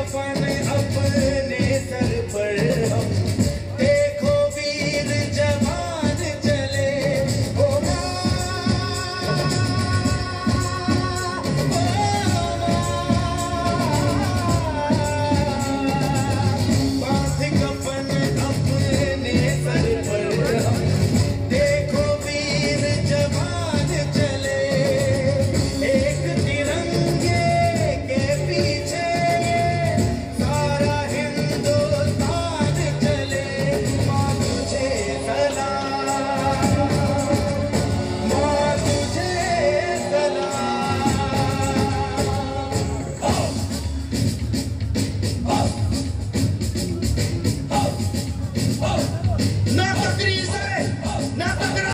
I'll find Nossa crise